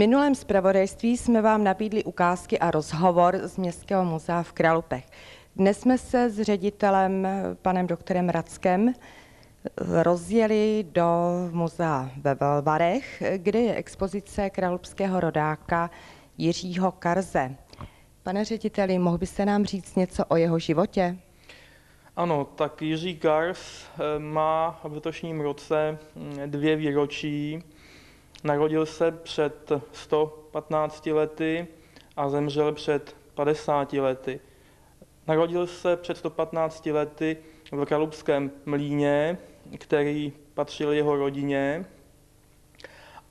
minulém zpravodajství jsme vám nabídli ukázky a rozhovor z Městského muzea v Kralupech. Dnes jsme se s ředitelem, panem doktorem Rackem, rozjeli do muzea ve Velvarech, kde je expozice kralupského rodáka Jiřího Karze. Pane řediteli, mohl byste nám říct něco o jeho životě? Ano, tak Jiří Kars eh, má v letošním roce hm, dvě výročí. Narodil se před 115 lety a zemřel před 50 lety. Narodil se před 115 lety v Kralupském mlíně, který patřil jeho rodině.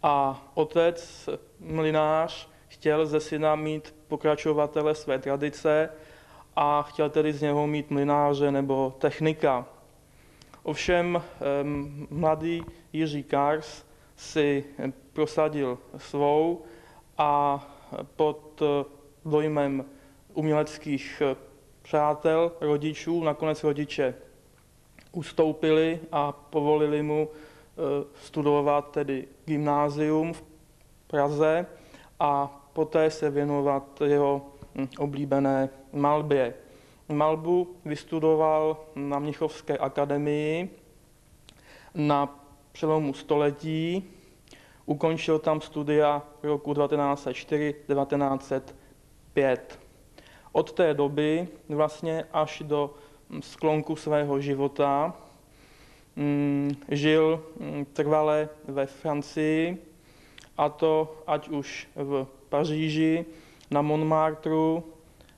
A otec, mlinář, chtěl ze syna mít pokračovatele své tradice a chtěl tedy z něho mít mlináře nebo technika. Ovšem mladý Jiří Kars si prosadil svou a pod dojmem uměleckých přátel, rodičů, nakonec rodiče ustoupili a povolili mu eh, studovat tedy gymnázium v Praze a poté se věnovat jeho hm, oblíbené malbě. Malbu vystudoval na Mnichovské akademii na přelomu století, ukončil tam studia roku 1904-1905. Od té doby vlastně až do sklonku svého života mm, žil mm, trvale ve Francii, a to ať už v Paříži, na Montmartru,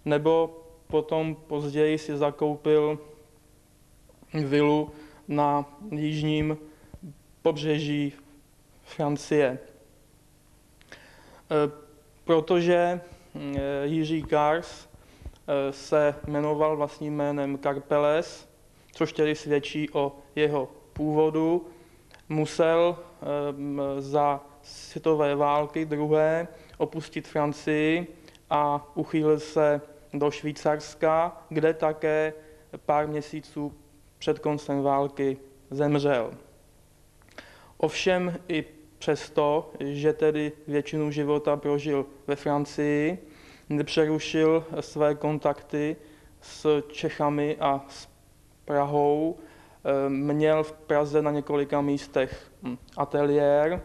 nebo potom později si zakoupil vilu na jižním pobřeží Francie. E, protože mm, Jiří Kars e, se jmenoval vlastním jménem Karpeles, což tedy svědčí o jeho původu, musel e, za světové války druhé opustit Francii a uchýlil se do Švýcarska, kde také pár měsíců před koncem války zemřel. Ovšem i přesto, že tedy většinu života prožil ve Francii, nepřerušil své kontakty s Čechami a s Prahou. Měl v Praze na několika místech hm, ateliér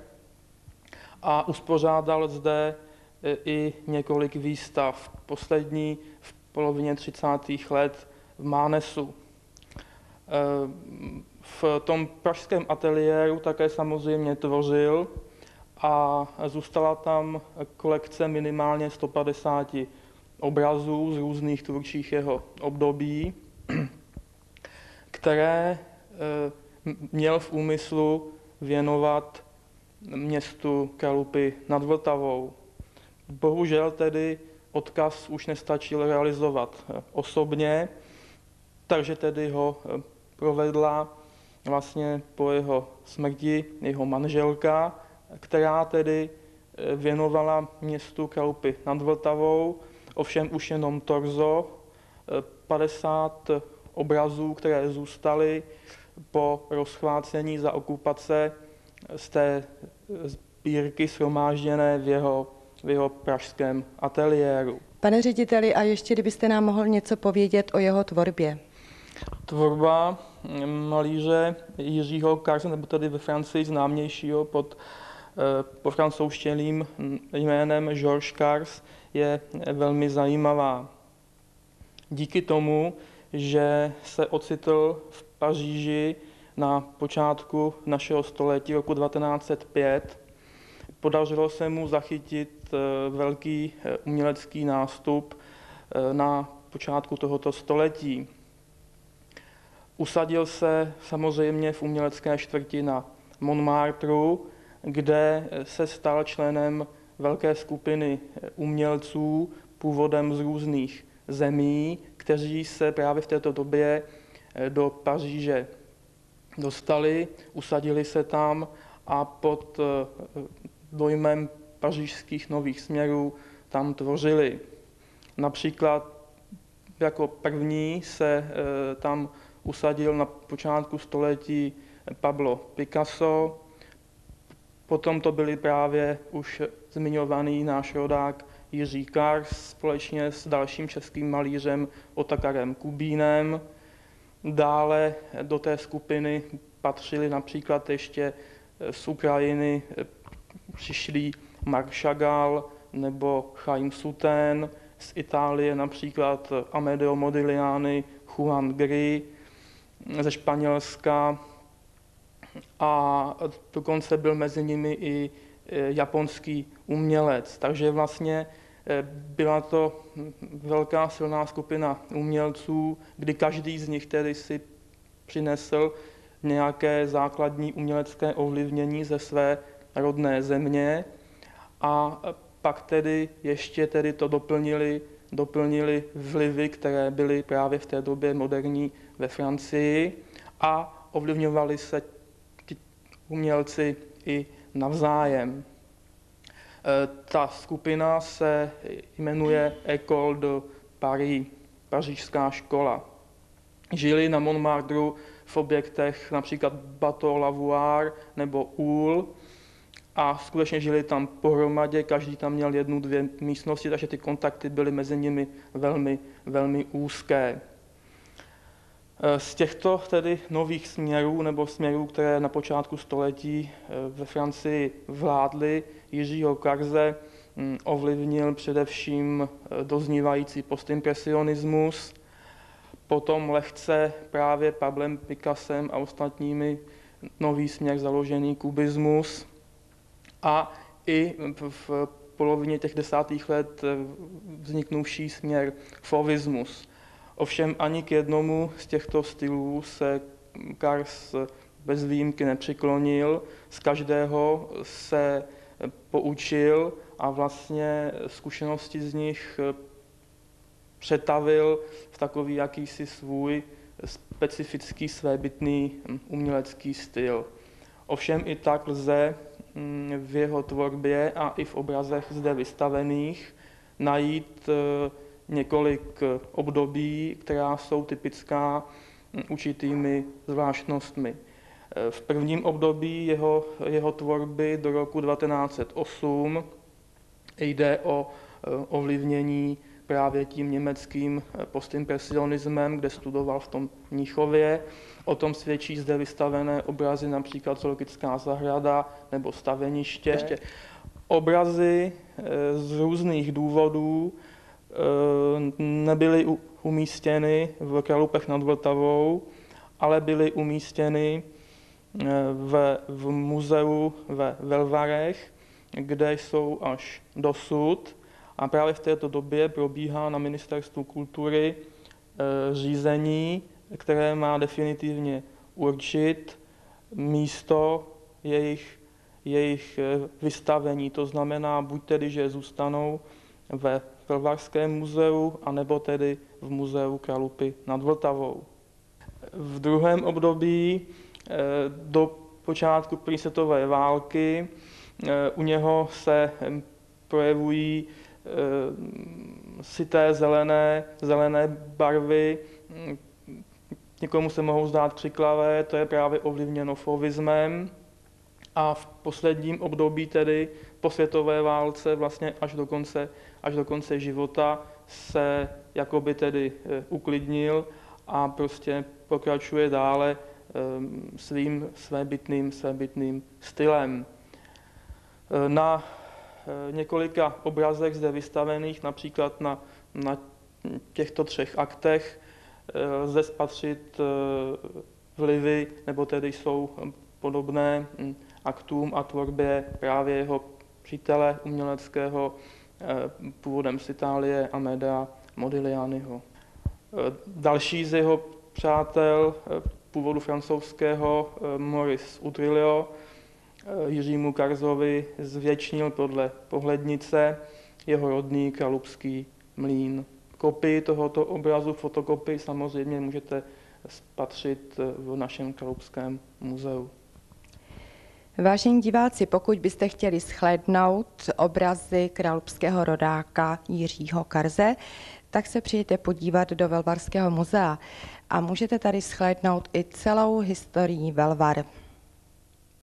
a uspořádal zde e, i několik výstav. Poslední v polovině 30. let v Mánesu. V tom pražském ateliéru také samozřejmě tvořil a zůstala tam kolekce minimálně 150 obrazů z různých tvůrčích jeho období, které eh, měl v úmyslu věnovat městu Kralupy nad Vltavou. Bohužel tedy odkaz už nestačil realizovat eh, osobně, takže tedy ho eh, provedla vlastně po jeho smrti jeho manželka, která tedy eh, věnovala městu Kralupy nad Vltavou, ovšem už jenom torzo, 50 obrazů, které zůstaly po rozchvácení za okupace z té sbírky shromážděné v jeho, v jeho pražském ateliéru. Pane řediteli, a ještě kdybyste nám mohl něco povědět o jeho tvorbě. Tvorba malíře Jiřího Karse, nebo tedy ve Francii známějšího pod eh, po francouzštěným jménem Georges Cars, je velmi zajímavá. Díky tomu, že se ocitl v Paříži na počátku našeho století roku 1905, podařilo se mu zachytit eh, velký eh, umělecký nástup na počátku tohoto století. Usadil se samozřejmě v umělecké čtvrti na Montmartru, kde se stal členem velké skupiny umělců původem z různých zemí, kteří se právě v této době do Paříže dostali, usadili se tam a pod dojmem pařížských nových směrů tam tvořili. Například jako první se tam usadil na počátku století Pablo Picasso, Potom to byli právě už zmiňovaný náš rodák Jiří Kars společně s dalším českým malířem Otakarem Kubínem. Dále do té skupiny patřili například ještě z Ukrajiny přišli Mark Chagall nebo Chaim Suten, z Itálie například Amedeo Modigliani, Juan Gris, ze Španělska a dokonce byl mezi nimi i e, japonský umělec. Takže vlastně e, byla to velká silná skupina umělců, kdy každý z nich tedy si přinesl nějaké základní umělecké ovlivnění ze své rodné země a pak tedy ještě tedy to doplnili, doplnili vlivy, které byly právě v té době moderní ve Francii a ovlivňovali se ti umělci i navzájem. E, ta skupina se jmenuje École de Paris, pařížská škola. Žili na Montmartre v objektech například Bateau Lavoir nebo Oul a skutečně žili tam pohromadě, každý tam měl jednu, dvě místnosti, takže ty kontakty byly mezi nimi velmi, velmi úzké. Eh, z těchto tedy nových směrů nebo směrů, které na počátku století eh, ve Francii vládly, Jiřího Karze hm, ovlivnil především eh, doznívající postimpresionismus, potom lehce právě Pablem Picassem a ostatními nový směr založený kubismus a i v polovině těch desátých let vzniknuvší směr fovismus. Ovšem ani k jednomu z těchto stylů se Kars bez výjimky nepřiklonil, z každého se poučil a vlastně zkušenosti z nich přetavil v takový jakýsi svůj specifický svébytný umělecký styl. Ovšem i tak lze v jeho tvorbě a i v obrazech zde vystavených najít několik období, která jsou typická hm, určitými zvláštnostmi. V prvním období jeho, jeho tvorby do roku 1908 jde o ovlivnění právě tím německým eh, postimpresionismem, kde studoval v tom Mnichově. O tom svědčí zde vystavené obrazy, například zoologická zahrada nebo staveniště. Obrazy eh, z různých důvodů Eh, nebyly umístěny v Kralupech nad Vltavou, ale byly umístěny v, v muzeu ve Velvarech, kde jsou až dosud. A právě v této době probíhá na Ministerstvu kultury eh, řízení, které má definitivně určit místo jejich, jejich vystavení. To znamená, buď tedy, že zůstanou ve Velvarském muzeu, anebo tedy v muzeu Kralupy nad Vltavou. V druhém období eh, do počátku první světové války eh, u něho se projevují eh, sité zelené, zelené barvy, hm, někomu se mohou zdát křiklavé, to je právě ovlivněno fovismem. A v posledním období, tedy po světové válce, vlastně až do konce až do konce života se jakoby tedy eh, uklidnil a prostě pokračuje dále ehm, svým svébytným, svébytným stylem. Eh, na eh, několika obrazech zde vystavených, například na, na těchto třech aktech, lze spatřit vlivy, nebo tedy jsou podobné hm, aktům a tvorbě právě jeho přítele uměleckého Eh, původem z Itálie, Ameda Modiglianiho. Eh, další z jeho přátel eh, původu francouzského Maurice Utrilio Jiřímu Karzovi zvětšnil podle pohlednice jeho rodný kralupský mlín. Kopii tohoto obrazu, fotokopii samozřejmě můžete spatřit v našem Kralupském muzeu. Vážení diváci, pokud byste chtěli shlédnout obrazy královského rodáka Jiřího Karze, tak se přijďte podívat do Velvarského muzea a můžete tady shlédnout i celou historii Velvar.